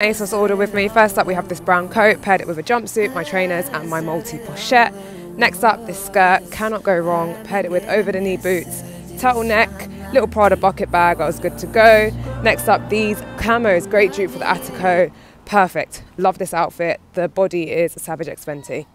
ASOS order with me. First up, we have this brown coat, paired it with a jumpsuit, my trainers, and my multi pochette. Next up, this skirt, cannot go wrong, paired it with over the knee boots, turtleneck, little Prada bucket bag, I was good to go. Next up, these camos, great dupe for the Attico, perfect. Love this outfit. The body is Savage X Fenty.